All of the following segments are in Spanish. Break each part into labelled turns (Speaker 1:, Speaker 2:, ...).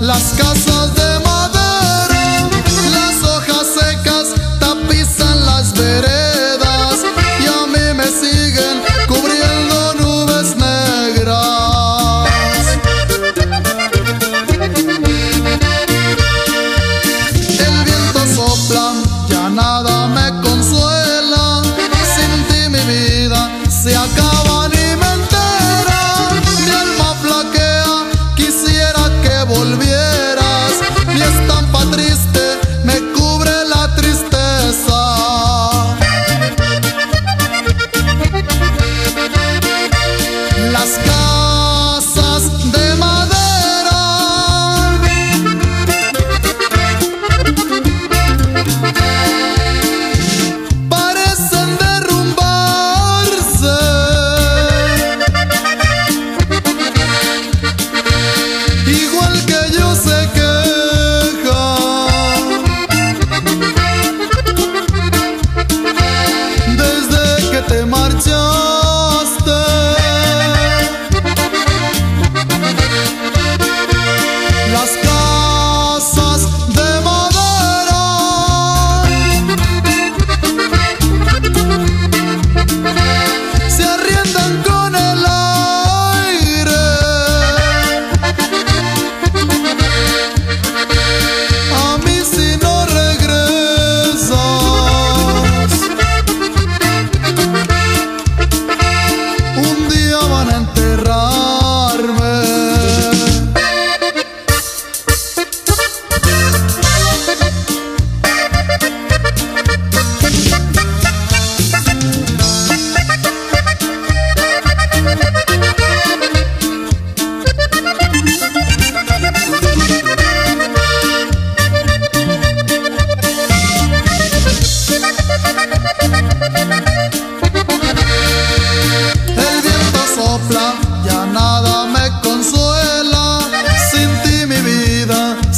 Speaker 1: las casas de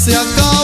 Speaker 1: se acalma.